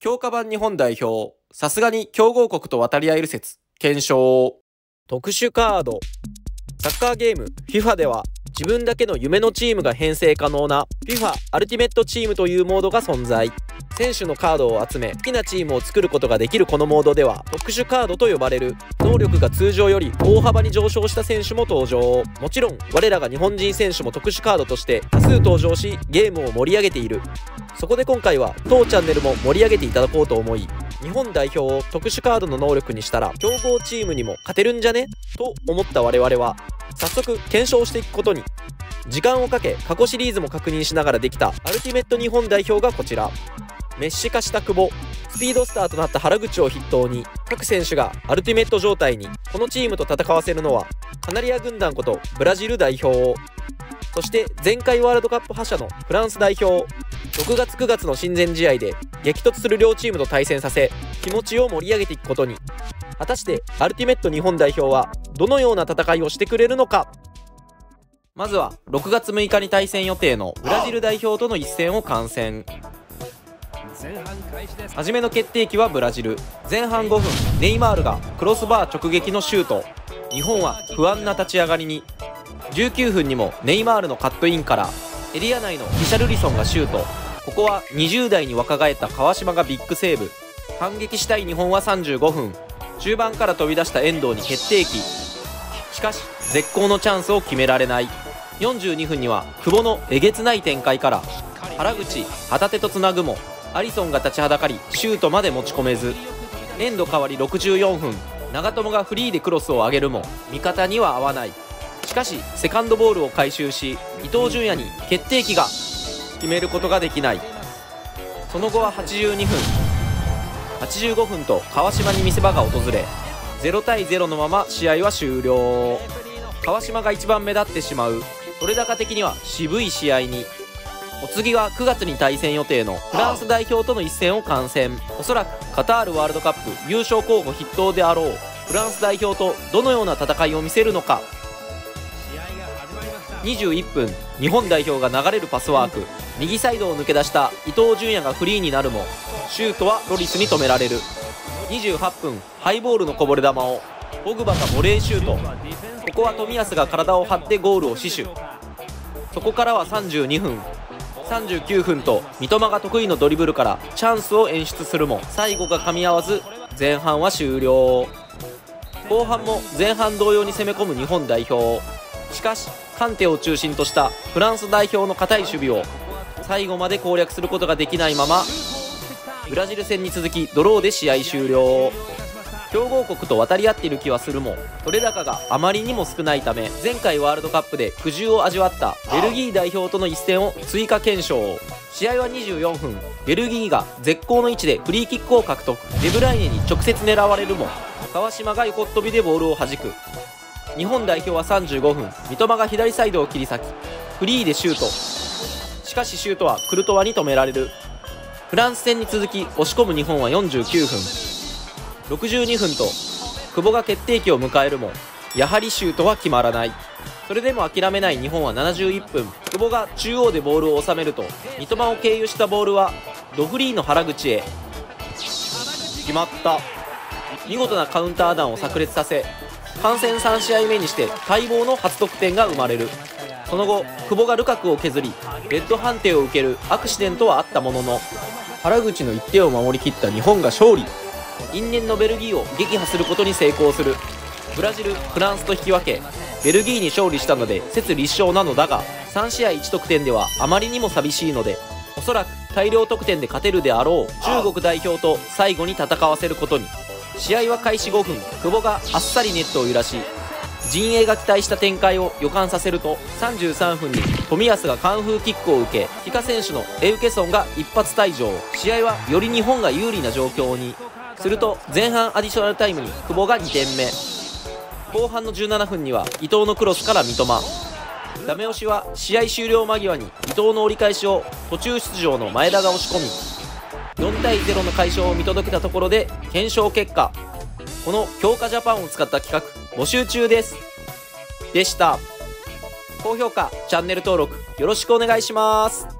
強化版日本代表、さすがに強豪国と渡り合える説、検証。特殊カードサッカーゲーム FIFA では自分だけの夢のチームが編成可能な FIFA アルティメットチームというモードが存在。選手のカードを集め好きなチームを作ることができるこのモードでは特殊カードと呼ばれる能力が通常より大幅に上昇した選手も登場。もちろん我らが日本人選手も特殊カードとして多数登場しゲームを盛り上げている。そこで今回は当チャンネルも盛り上げていただこうと思い日本代表を特殊カードの能力にしたら強豪チームにも勝てるんじゃね？と思った我々は早速検証していくことに。時間をかけ過去シリーズも確認しながらできたアルティメット日本代表がこちら。メッシ化した久保スピードスターとなった原口を筆頭に各選手がアルティメット状態にこのチームと戦わせるのはカナリア軍団ことブラジル代表そして前回ワールドカップ覇者のフランス代表6月9月の親善試合で激突する両チームと対戦させ気持ちを盛り上げていくことに。果たしてアルティメット日本代表はどのような戦いをしてくれるのか。まずは6月6日に対戦予定のブラジル代表との一戦を観戦。初めの決定機はブラジル。前半5分ネイマールがクロスバー直撃のシュート。日本は不安な立ち上がりに。19分にもネイマールのカットインからエリア内のリシャルリソンがシュート。ここは20代に若返った川島がビッグセーブ。反撃したい日本は35分。中盤から飛び出した遠藤に決定機。しかし絶好のチャンスを決められない。42分には久保のえげつない展開から原口旗手とつなぐもアリソンが立ちはだかりシュートまで持ち込めずエンド変わり64分長友がフリーでクロスを上げるも味方には合わない。しかしセカンドボールを回収し伊東純也に決定機が決めることができない。その後は82分85分と川島に見せ場が訪れ0対0のまま試合は終了。川島が一番目立ってしまう。取れ高的には渋い試合に。お次は9月に対戦予定のフランス代表との一戦を観戦。おそらくカタールワールドカップ優勝候補筆頭であろう。フランス代表とどのような戦いを見せるのか。21分日本代表が流れるパスワーク。右サイドを抜け出した伊東純也がフリーになるもシュートはロリスに止められる。28分ハイボールのこぼれ球をポグバがボレーシュート。ここは冨安が体を張ってゴールを死守。そこからは32分39分と三笘が得意のドリブルからチャンスを演出するも最後が噛み合わず前半は終了。後半も前半同様に攻め込む日本代表。しかしカンテを中心としたフランス代表の堅い守備を最後まで攻略することができないままブラジル戦に続きドローで試合終了。強豪国と渡り合っている気はするも取れ高があまりにも少ないため前回ワールドカップで苦渋を味わったベルギー代表との一戦を追加検証。試合は24分ベルギーが絶好の位置でフリーキックを獲得。デブライネに直接狙われるも川島が横っ飛びでボールを弾く。日本代表は35分三笘が左サイドを切り裂きフリーでシュート。しかしシュートはクルトワに止められる。フランス戦に続き押し込む日本は49分。62分と久保が決定機を迎えるもやはりシュートは決まらない。それでも諦めない日本は71分。久保が中央でボールを収めると三笘を経由したボールはドフリーの原口へ。決まった。見事なカウンター弾を炸裂させ観戦3試合目にして待望の初得点が生まれる。その後久保がルカクを削りレッド判定を受けるアクシデントはあったものの原口の1点を守りきった日本が勝利。因縁のベルギーを撃破することに成功する。ブラジルフランスと引き分けベルギーに勝利したので説立証なのだが3試合1得点ではあまりにも寂しいのでおそらく大量得点で勝てるであろう中国代表と最後に戦わせることに。試合は開始5分久保があっさりネットを揺らし陣営が期待した展開を予感させると33分に冨安がカンフーキックを受け帰化選手のエウケソンが一発退場。試合はより日本が有利な状況に。すると前半アディショナルタイムに久保が2点目。後半の17分には伊藤のクロスから三笘。ダメ押しは試合終了間際に伊藤の折り返しを途中出場の前田が押し込み4対0の快勝を見届けたところで検証結果。この強化ジャパンを使った企画募集中です。でした。高評価チャンネル登録よろしくお願いします。